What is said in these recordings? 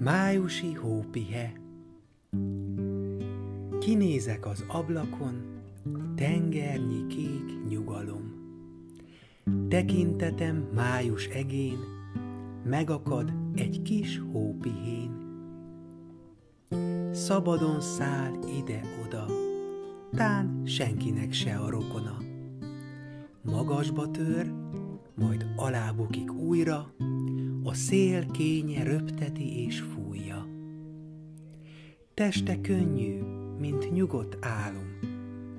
Májusi hópihe Kinézek az ablakon, tengernyi kék nyugalom. Tekintetem május egén, megakad egy kis hópihén. Szabadon száll ide-oda, tán senkinek se a rokona. Magasba tör, majd alábukik újra, a szél kénye röpteti és fújja. Teste könnyű, mint nyugodt álom,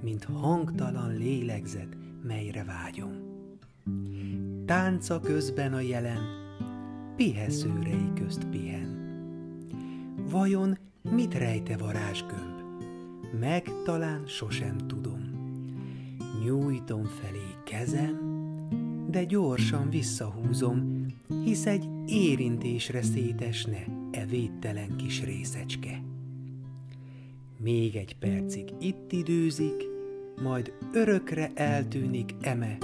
mint hangtalan lélegzet, melyre vágyom. Tánca közben a jelen, piheszőrei közt pihen. Vajon mit rejte varázsgömb? Meg talán sosem tudom. Nyújtom felé kezem, de gyorsan visszahúzom, hisz egy érintésre szétesne e védtelen kis részecske. Még egy percig itt időzik, majd örökre eltűnik eme,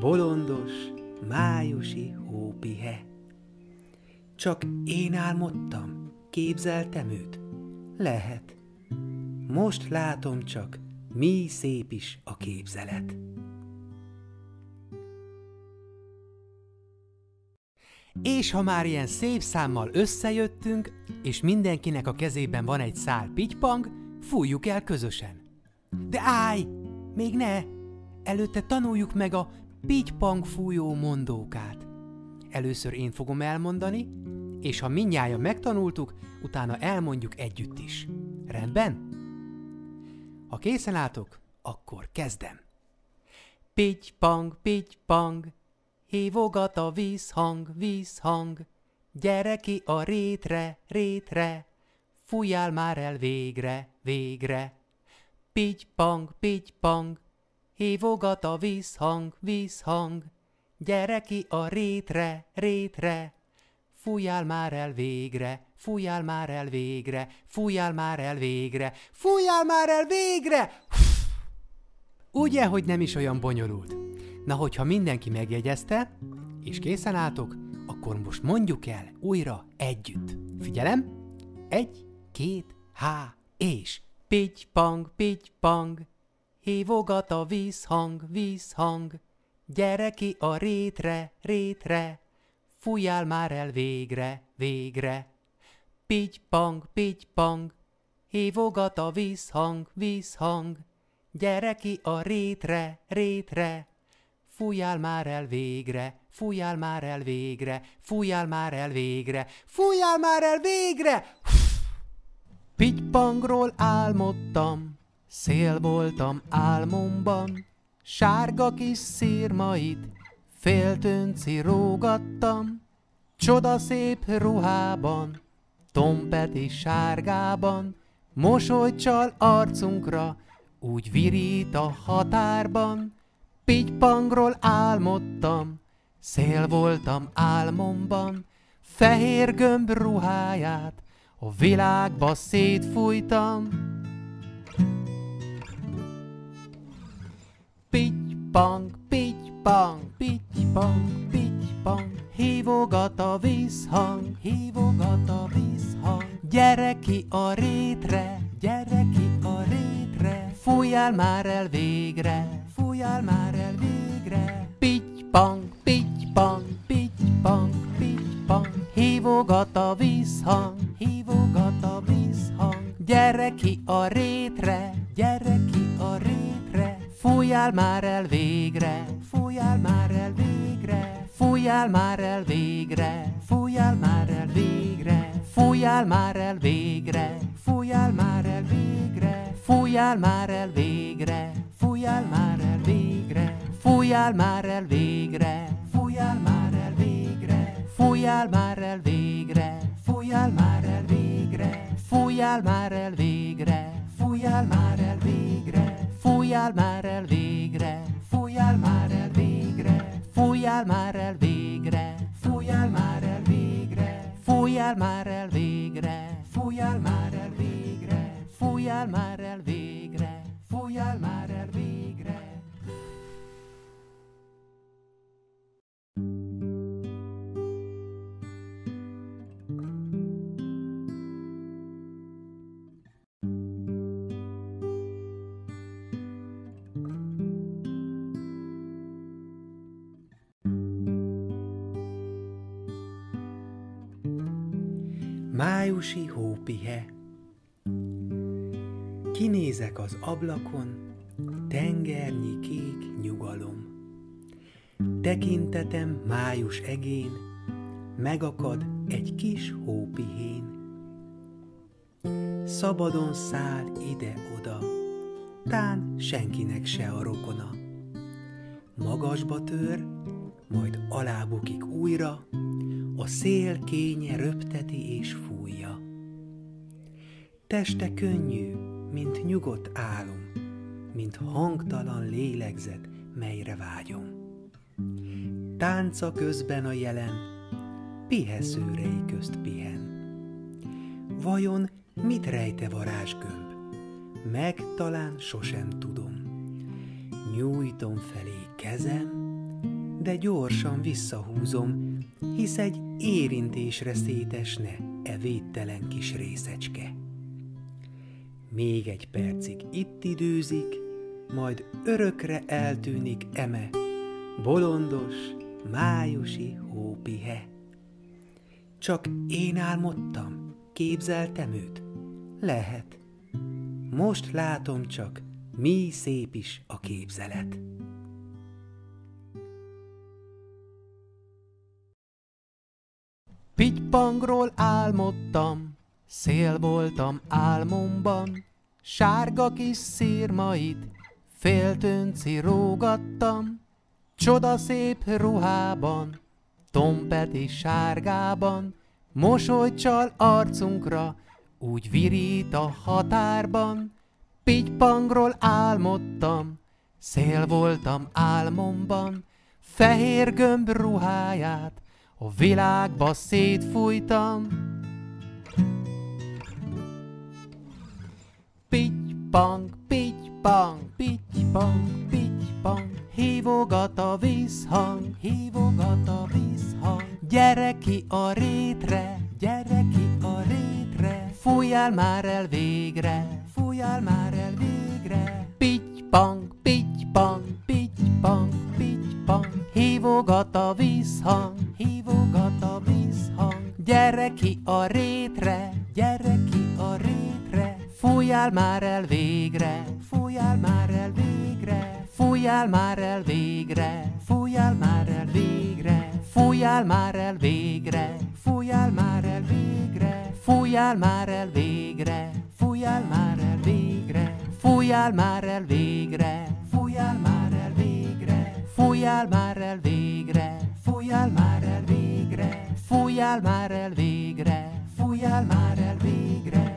bolondos, májusi hópihe. Csak én álmodtam, képzeltem őt? Lehet. Most látom csak, mi szép is a képzelet. És ha már ilyen szép számmal összejöttünk, és mindenkinek a kezében van egy szál pitypang, fújjuk el közösen. De állj! Még ne! Előtte tanuljuk meg a pitypang fújó mondókát. Először én fogom elmondani, és ha minnyája megtanultuk, utána elmondjuk együtt is. Rendben? Ha készen álltok, akkor kezdem. Pitypang, pitypang, hívogat a vízhang, vízhang, gyere ki a rétre, rétre, fújjál már el végre, végre. Pitypang, pitypang, hívogat a vízhang, vízhang, gyere ki a rétre, rétre, fújjál már el végre, fújjál már el végre, fújjál már el végre, fújjál már el végre! Ugye, hogy nem is olyan bonyolult? Na, hogyha mindenki megjegyezte, és készen álltok, akkor most mondjuk el újra együtt. Figyelem! Egy, két, há, és. Pitty-pang, pitty-pang, hívogat a vízhang, vízhang, gyere ki a rétre, rétre, fújjál már el végre, végre. Pitty-pang, pitty-pang, hívogat a vízhang, vízhang, gyere ki a rétre, rétre, fújjál már el végre, fújjál már el végre, fújjál már el végre, fújjál már el végre! Pitypangról álmodtam, szél voltam álmomban, sárga kis szírmait féltönci rógattam, csoda szép ruhában, tompeti sárgában, mosolycsal arcunkra, úgy virít a határban, pitypangról álmodtam, szél voltam álmomban, fehér gömb ruháját, a világba szétfújtam. Pitty-pang, pitty-pang, pitty-pang, pitty-pang, hívogat a vízhang, hívogat a vízhang. Gyere ki a rétre, gyere ki a rétre, fújjál már el végre, fújjál már el végre. Pitty-pang, pitty-pang, pitty-pang, pitty-pang, hívogat a vízhang, hívogat a vízhang. Gyere ki a rétre, gyere ki a rétre, fújjál már el végre, fújjál már el végre, fújjál már el végre, fújjál már el végre, fújjál már el végre, fújjál már el végre, fújjál már el végre, fújjál már el végre, fújjál már el végre, fújjál már el végre, fújjál már el végre, fújjál már el végre, fújjál már el végre, fújjál már el végre, fújjál már el végre, fújjál már el végre, fújjál már el végre, fújjál már el végre, fújjál már el végre, fújjál már el végre, fújjál már el végre, induljál már el végre. Májusi hópihe Kinézek az ablakon, tengernyi kék nyugalom. Tekintetem május egén, megakad egy kis hópihén. Szabadon száll ide-oda, tán senkinek se a rokona. Magasba tör, majd alábukik újra, a szél kénye röpteti és fújja. Teste könnyű, mint nyugodt álom, mint hangtalan lélegzet, melyre vágyom. Tánca közben a jelen, piheszőrei közt pihen. Vajon mit rejte varázsgömb? Meg talán sosem tudom. Nyújtom felé kezem, de gyorsan visszahúzom, hisz egy érintésre szétesne e védtelen kis részecske. Még egy percig itt időzik, majd örökre eltűnik eme, bolondos, májusi hópihe. Csak én álmodtam, képzeltem őt? Lehet. Most látom csak, mi szép is a képzelet. Pitypangról álmodtam, szél voltam álmomban, sárga kis szírmait féltönci rógattam, csoda szép ruhában, tompeti sárgában, mosolycsal arcunkra, úgy virít a határban, pitypangról álmodtam, szél voltam álmomban, fehér gömb ruháját, a világba szétfújtam. Pitty-pang, pitty-pang, pitty-pang, pitty-pang, hívogat a vízhang, hívogat a vízhang. Gyere ki a rétre, gyere ki a rétre, fújjál már el végre, fújjál már el végre. Pitty-pang, pitty-pang, pitty-pang, pitty-pang, hívogat a vízhang, hívogat a vízhang. Gyere ki a rétre, gyere ki a rétre, fújjál már el végre, fújjál már el végre, fújjál már el végre, fújjál már el végre, fújjál már el végre, fújjál már el végre, fújjál már el végre, fújjál már el végre, fújjál már el végre, fújjál már el végre, fújjál már el végre, fújjál már el végre, fújjál már el végre, fújjál már el végre,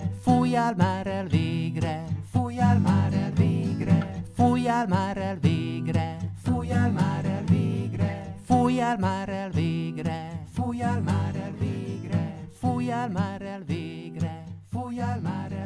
fújjál már el végre, fújjál már el végre, fújjál már el végre, fújjál már el végre, fújjál már el végre, fújjál már el végre, fújjál már el végre, fújjál már el